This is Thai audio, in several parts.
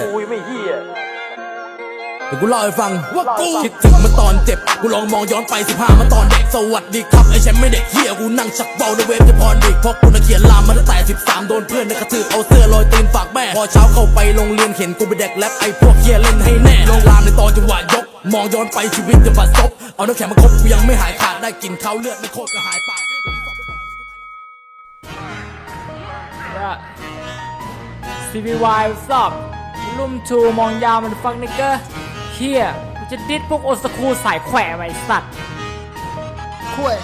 กูยังไม่เฮียเดี๋ยวกูเล่าให้ฟังว่ากูคิดถึงเมื่อตอนเจ็บ กูลองมองย้อนไป15เมื่อตอนเด็ก สวัสดีครับ ไอ้แชมป์ไม่เด็กเฮียกูนั่งชักเบาในเวฟจะพรดิกเพราะกูน่ะเขียนลามมาตั้งแต่13โดนเพื่อนในกระตือเอาเสื้อลอยตีนฝากแม่ พอเช้าเข้าไปโรงเรียนเห็นกูไปเด็กแรปไอ้พวกเฮียเล่นให้แน่ลงลามในตอนจังหวะยก มองย้อนไปชีวิตจะบัดซบเอาน้ำแข็งมาคบกูยังไม่หายขาดได้กินข้าวเลือดไม่โคตรก็หายปาก Yeah. CBY what's up ลุ่มชูมองยาวมันฟังนิกเกอร์เฮียจะดิดพวกโอสคูสายแขวะไว้สัตว์คุย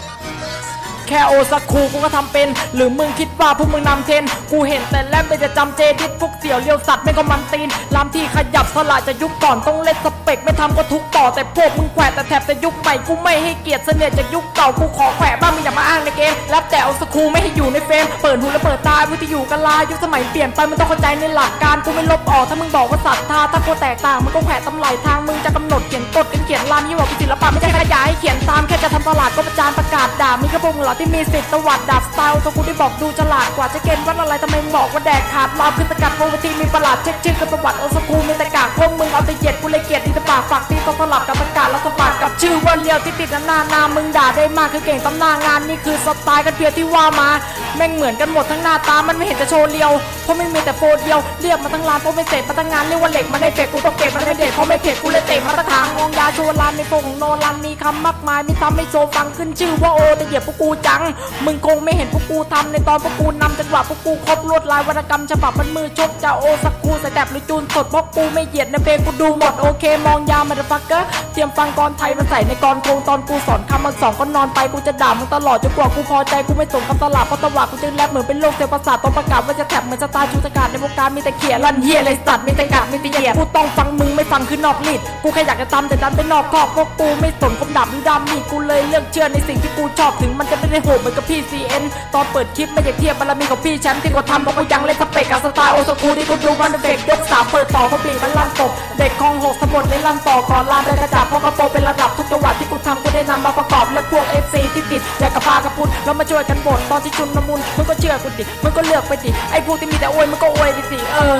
แค่โอสักคูกูก็ทำเป็น หรือมึงคิดว่าพวกมึงนำเทน กูเห็นแต่แลบไปจะจำเจดิดพวกเสี่ยวเลี้ยวสัตว์ไม่ก็มันตีนลำที่ขยับสละจะยุคก่อนต้องเล่นสเปกไม่ทำก็ทุกต่อแต่พวกมึงแขวะแต่แถบแต่ยุคใหม่กูไม่ให้เกียรติเสนียดจากยุคเก่ากูขอแขวะบ้างมึงอย่ามาอ้างในเกมรับแต่เอาสคูไม่ให้อยู่ในเฟรมเปิดหูและเปิดตาวิทยุกันลายุคสมัยเปลี่ยนไปมึงต้องเข้าใจในหลักการกูไม่ลบออกถ้ามึงบอกว่าศรัทธาถ้ากูแตกต่างมึงก็แขวะตำไหลทางมึงจะกำหนดเขียนกฎกันเขียนลามยิ่งกว่าเป็นศิลปะไม่ใช่ขยายให้เขียนตามแค่จะทำตลาดก็ประจานประกาศด่ามีกระพงหรอที่มีสิทธิ์ตวัดดับสไตล์ตัวกูที่บอกดูฉลาดกว่าจะเกณฑ์ว่าอะไรทำไมบอกว่าแดกขาดลาบขึ้นสกัดโปรตีมีประหลาดเช็คชื่อกับประวัติโอสกูมีแต่กากพวกมึงเอาแต่เหยียดกูเลยเกลียดที่ตะปากฝากตีต้องสลับกับประกาศแล้วสปากกัด ชื่อว่าเลียวที่ติดหน้านามึงด่าได้มากคือเก่งตำนางานนี่คือสไตล์กันเพียที่ว่ามาแม่งเหมือนกันหมดทั้งหน้าตามันไม่เห็นจะโชว์เลียวเพราะไม่มีแต่โฟเดียวเรียบมาทั้งร้านเพราะไม่เสร็จมาทั้งงานเรียกว่าเหล็กมันได้เฟกกูต้องเก็บมันไม่เด็ดเพราะไม่เผ็ดกูเลยเตะมาตะทางมองยาโชว์ลานในโฟของโนรันมีคำมากมายมีทำให้โชว์ฟังขึ้นชื่อว่าโอแต่เหยียบพวกกูจัง มึงคงไม่เห็นพวกกูทำในตอนพวกกูนำจังหวะพวกกูครบลวดลายวรรณกรรมฉบับมันมือชกจะโอสักกูใส่แตบหรือจูนสดพราะกูไม่เหยียดในเพลงกูดูหมดโอเคมองยามาเดฟักเกอร์เตรียมฟังกรไทยมาใส่ในกรโคงตอนกูสอนคำมันสองก็นอนไปกูจะด่ามึงตลอดจนกว่ากูพอใจกูไม่สนคำตลาดเพราะตลาดกูจึงแรปเหมือนเป็นโรคเซลล์ประสาทตอนประกาศว่าจะแทบเหมือนสตาร์ชูตะการในวงการมีแต่เขียรันเฮียเลยสัตว์มีแต่กากมีแต่เหยียดกูต้องฟังมึงไม่ฟังคือนอกลีดกูแค่อยากจะทำแต่ดันไปนอกคอกพวกกูไม่สนคมดับหรือดำมีกูเลยเลือกเชื่อในสิ่งที่กูชอบถึงมันจะไม่ได้โหดเหมือนกับพี่ CN ตอนเปิดคลิปไม่อยากเทียบบารมีของพี่แชมป์ที่กูทำเพราะกูยังเล่นสเปกกับสไตล์โอสกูที่กูดูมันเฟกยกสามเปิดต่อเขาบีบมันลั่นตบเด็กคลองหกสะบดเล่นลั่นต่อก่อนลามได้กระจับเพราะกระโปรเป็นระดับทุกจังหวัดที่กูทำกูได้นำมาประกอบและพวก FC ที่ติดอยากกระพากระพุนแล้วมาช่วยกันบดตอนที่ชุนละมุนมึงก็เชื่อกูดิมึงก็เลือกไปดิไอ้พวกที่มีแต่อวยมึงก็อวยไปสิเออ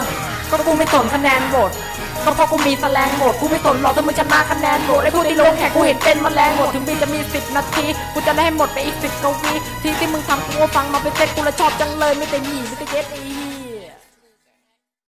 ก็กูไม่สนคะแนนโหวตก็เพราะกูมีแสลงหวตกูไม่สนหรอกถ้ามึงจะมาคะแนนโหวตไอ้พวกที่ลงแข่งกูเห็นเป็นแมลงหวตถึงมีจะมีสิบนาทีกูจะได้ให้หมดไปอีกสิบกวีที่ที่มึงทำกูฟังมาเป็นเซ็ตกูและชอบจังเลยไม่แต่หยีไม่แต่เย็ดอ้